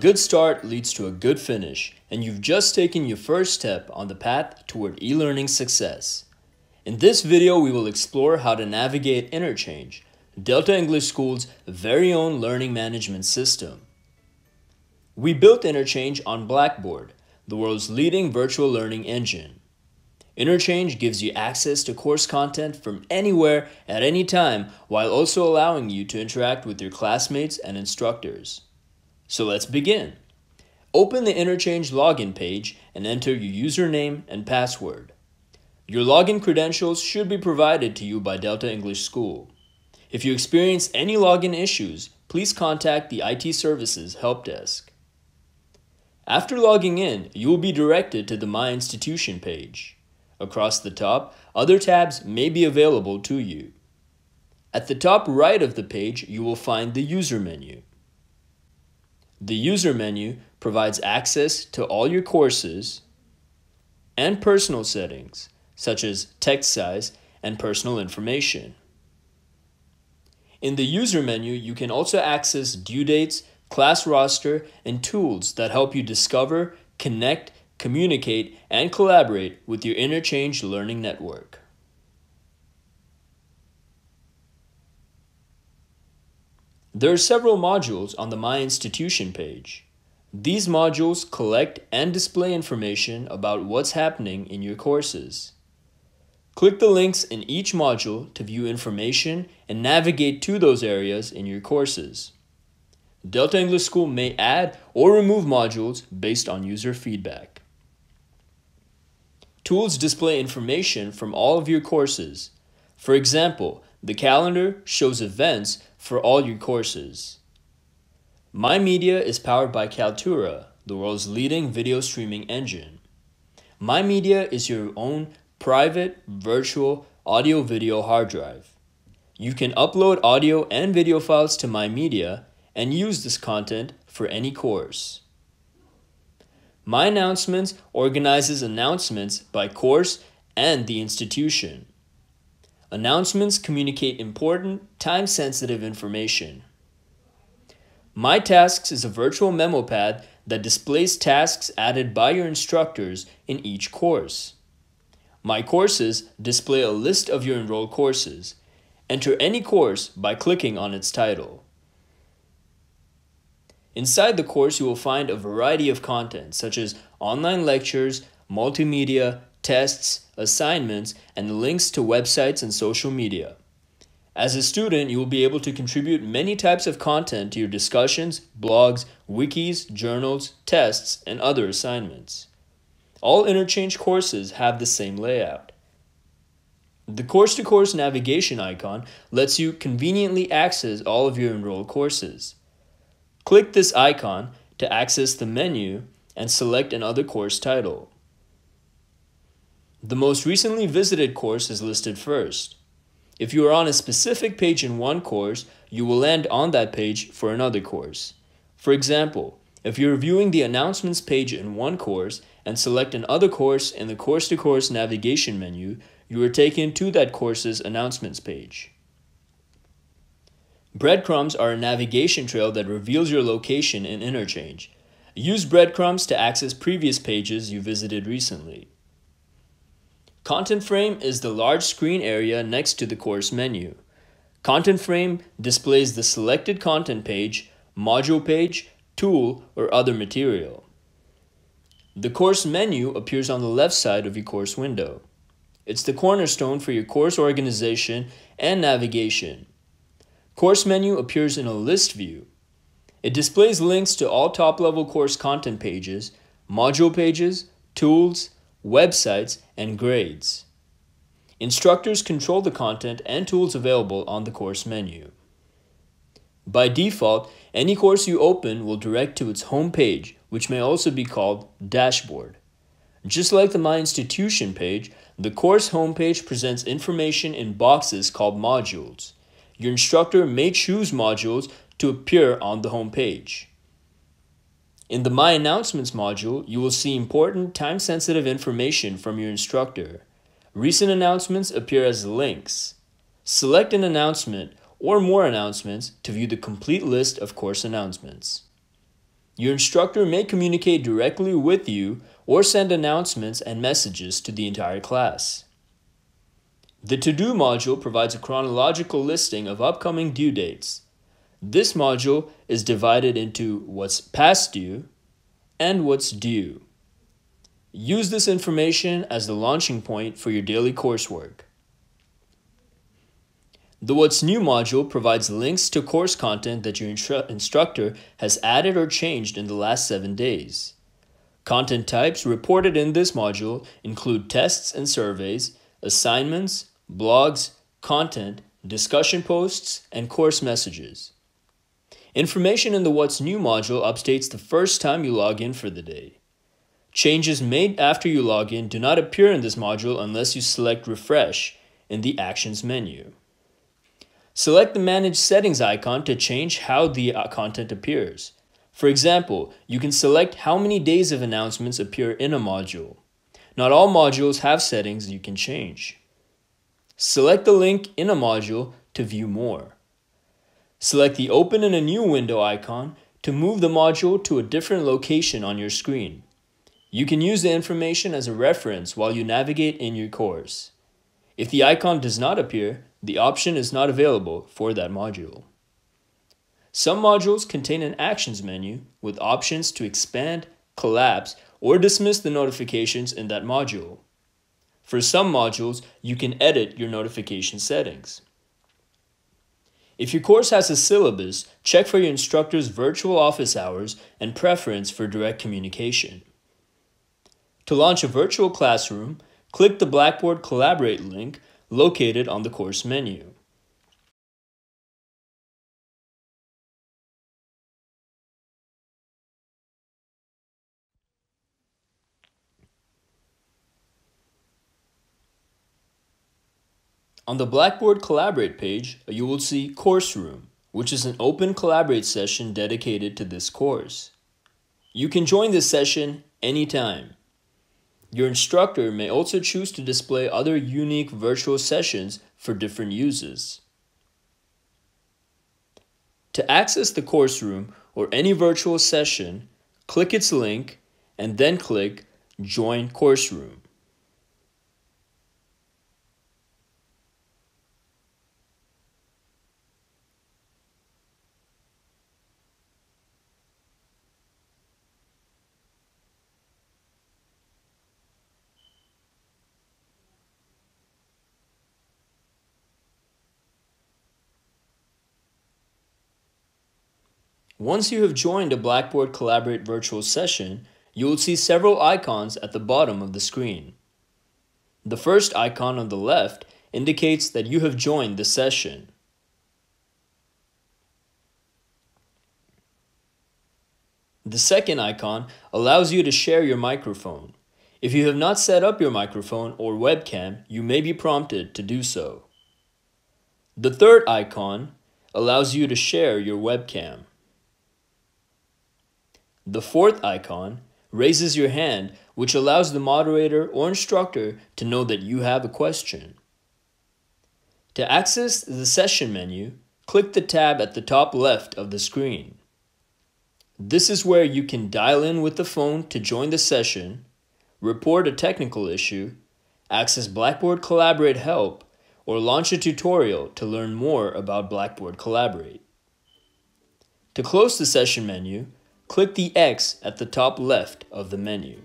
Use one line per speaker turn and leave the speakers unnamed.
good start leads to a good finish, and you've just taken your first step on the path toward e-learning success. In this video, we will explore how to navigate Interchange, Delta English School's very own learning management system. We built Interchange on Blackboard, the world's leading virtual learning engine. Interchange gives you access to course content from anywhere at any time while also allowing you to interact with your classmates and instructors. So let's begin. Open the Interchange login page and enter your username and password. Your login credentials should be provided to you by Delta English School. If you experience any login issues, please contact the IT Services Help Desk. After logging in, you will be directed to the My Institution page. Across the top, other tabs may be available to you. At the top right of the page, you will find the User menu. The User menu provides access to all your courses and personal settings, such as text size and personal information. In the User menu, you can also access due dates, class roster, and tools that help you discover, connect, communicate, and collaborate with your Interchange Learning Network. There are several modules on the My Institution page. These modules collect and display information about what's happening in your courses. Click the links in each module to view information and navigate to those areas in your courses. Delta English School may add or remove modules based on user feedback. Tools display information from all of your courses. For example, the calendar shows events for all your courses. My Media is powered by Kaltura, the world's leading video streaming engine. My Media is your own private, virtual, audio video hard drive. You can upload audio and video files to My Media and use this content for any course. My Announcements organizes announcements by course and the institution. Announcements communicate important, time-sensitive information. My Tasks is a virtual memo pad that displays tasks added by your instructors in each course. My Courses display a list of your enrolled courses. Enter any course by clicking on its title. Inside the course, you will find a variety of content such as online lectures, multimedia, tests, assignments, and links to websites and social media. As a student, you will be able to contribute many types of content to your discussions, blogs, wikis, journals, tests, and other assignments. All interchange courses have the same layout. The course-to-course -course navigation icon lets you conveniently access all of your enrolled courses. Click this icon to access the menu and select another course title. The most recently visited course is listed first. If you are on a specific page in one course, you will land on that page for another course. For example, if you're viewing the announcements page in one course and select another course in the course-to-course -course navigation menu, you are taken to that course's announcements page. Breadcrumbs are a navigation trail that reveals your location in Interchange. Use breadcrumbs to access previous pages you visited recently. Content Frame is the large screen area next to the course menu. Content Frame displays the selected content page, module page, tool, or other material. The course menu appears on the left side of your course window. It's the cornerstone for your course organization and navigation. Course menu appears in a list view. It displays links to all top-level course content pages, module pages, tools, websites, and grades. Instructors control the content and tools available on the course menu. By default, any course you open will direct to its home page, which may also be called dashboard. Just like the My Institution page, the course homepage presents information in boxes called modules. Your instructor may choose modules to appear on the home page. In the My Announcements module, you will see important time-sensitive information from your instructor. Recent announcements appear as links. Select an announcement or more announcements to view the complete list of course announcements. Your instructor may communicate directly with you or send announcements and messages to the entire class. The To Do module provides a chronological listing of upcoming due dates. This module is divided into what's past due and what's due. Use this information as the launching point for your daily coursework. The What's New module provides links to course content that your instru instructor has added or changed in the last seven days. Content types reported in this module include tests and surveys, assignments, blogs, content, discussion posts, and course messages. Information in the What's New module updates the first time you log in for the day. Changes made after you log in do not appear in this module unless you select Refresh in the Actions menu. Select the Manage Settings icon to change how the uh, content appears. For example, you can select how many days of announcements appear in a module. Not all modules have settings you can change. Select the link in a module to view more. Select the Open in a New Window icon to move the module to a different location on your screen. You can use the information as a reference while you navigate in your course. If the icon does not appear, the option is not available for that module. Some modules contain an Actions menu with options to expand, collapse, or dismiss the notifications in that module. For some modules, you can edit your notification settings. If your course has a syllabus, check for your instructor's virtual office hours and preference for direct communication. To launch a virtual classroom, click the Blackboard Collaborate link located on the course menu. On the Blackboard Collaborate page, you will see Course Room, which is an open Collaborate session dedicated to this course. You can join this session anytime. Your instructor may also choose to display other unique virtual sessions for different uses. To access the course room or any virtual session, click its link and then click Join Course Room. Once you have joined a Blackboard Collaborate virtual session, you will see several icons at the bottom of the screen. The first icon on the left indicates that you have joined the session. The second icon allows you to share your microphone. If you have not set up your microphone or webcam, you may be prompted to do so. The third icon allows you to share your webcam. The fourth icon raises your hand, which allows the moderator or instructor to know that you have a question. To access the session menu, click the tab at the top left of the screen. This is where you can dial in with the phone to join the session, report a technical issue, access Blackboard Collaborate help, or launch a tutorial to learn more about Blackboard Collaborate. To close the session menu, click the X at the top left of the menu.